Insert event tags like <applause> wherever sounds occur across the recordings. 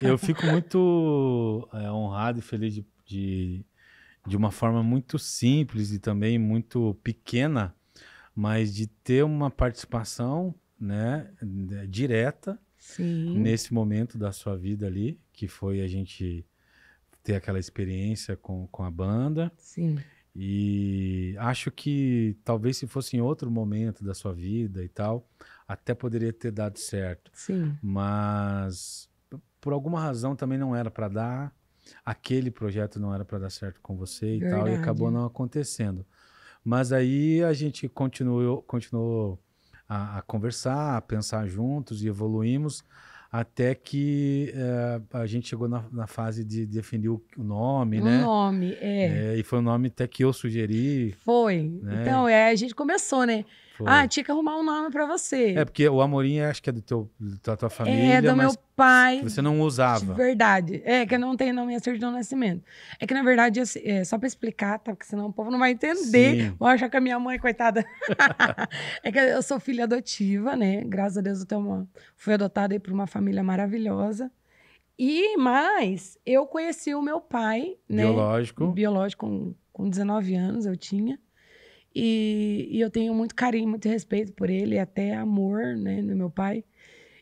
Eu fico muito é, honrado e feliz de, de, de uma forma muito simples e também muito pequena, mas de ter uma participação né, direta Sim. nesse momento da sua vida ali, que foi a gente ter aquela experiência com, com a banda. Sim. E acho que talvez se fosse em outro momento da sua vida e tal, até poderia ter dado certo. Sim. Mas por alguma razão também não era para dar. Aquele projeto não era para dar certo com você e tal, e Verdade. acabou não acontecendo. Mas aí a gente continuou, continuou a, a conversar, a pensar juntos e evoluímos até que eh, a gente chegou na, na fase de definir o, o nome, O né? nome, é. É, e foi um nome até que eu sugeri. Foi. Né? Então, é, a gente começou, né? Foi. Ah, tinha que arrumar um nome pra você. é porque o Amorim acho que é do teu, da tua família, É, do meu pai. você não usava. verdade. É, que eu não tenho nome e certidão de nascimento. É que, na verdade, assim, é, só pra explicar, tá? Porque senão o povo não vai entender. Sim. Vão achar que a minha mãe, coitada. <laughs> é que eu sou filha adotiva, né? Graças a Deus eu tenho uma... fui adotada aí por uma família maravilhosa. E mais, eu conheci o meu pai, né? Biológico. biológico com, com 19 anos eu tinha. E, e eu tenho muito carinho, muito respeito por ele, e até amor, né, no meu pai.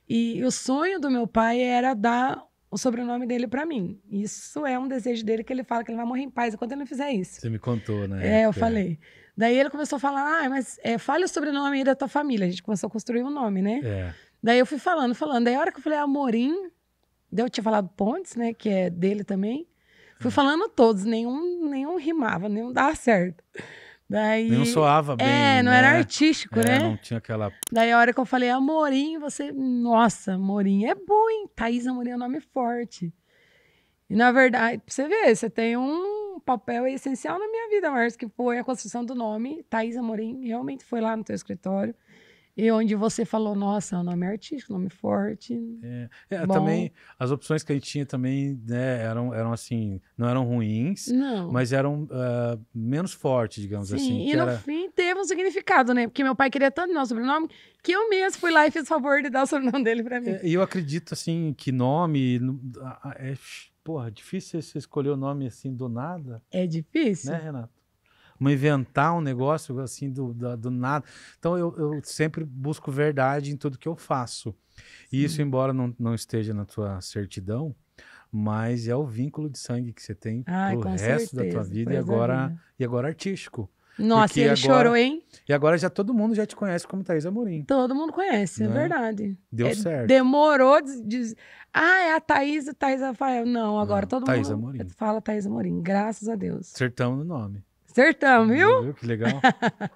E, o sonho do meu pai era dar o sobrenome dele para mim. Isso é um desejo dele que ele fala que ele vai morrer em paz enquanto ele não fizer isso. Você me contou, né? É, eu época. falei. Daí ele começou a falar, ah, mas é, fale o sobrenome aí da tua família. A gente começou a construir um nome, né? É. Daí eu fui falando, falando. Daí a hora que eu falei Amorim, daí eu tinha falado Pontes, né? Que é dele também. Fui falando todos, nenhum, nenhum rimava, nenhum dava certo. Daí. Nem soava bem. É, não né? era artístico, É, né? Não tinha aquela. Daí a hora que eu falei Amorim, você. Nossa, Amorim é bom, hein? Thaís Amorim é um nome forte. E na verdade, pra você ver, você tem um papel essencial na minha vida, Marcos, que foi a construção do nome. Thaís Amorim realmente foi lá no teu escritório. E onde você falou, nossa, é um nome artístico, nome forte. É, é, também as opções que a gente tinha também né, eram, eram assim, não eram ruins, Não. mas eram ah, menos fortes, digamos Sim, assim. e no era- fim teve um significado, né? Porque meu pai queria tanto meu sobrenome que eu mesmo fui lá e fiz o favor de dar o sobrenome dele pra mim. É, E eu acredito assim que nome no- é porra, difícil você escolher o nome assim do nada, É, difícil? né, Renato? Inventar um negócio assim do, da- do nada. Então eu, eu sempre busco verdade em tudo que eu faço. E isso, embora não, não esteja na tua certidão, mas é o vínculo de sangue que você tem Ai, pro resto da tua certeza, vida e coisa agora, e agora artístico. Nossa, porque ele agora- chorou, hein? E agora já todo mundo já te conhece como Thaís Amorim. Todo mundo conhece, é Né? verdade. Deu É, certo. Demorou de, de- Ah, é a Thaís, Thaís Rafael. Não, agora Não, todo Thaís mundo Amorim. fala Thaís Amorim, graças a Deus. Acertamos no nome. Acertamos, viu? Viu que legal? <laughs>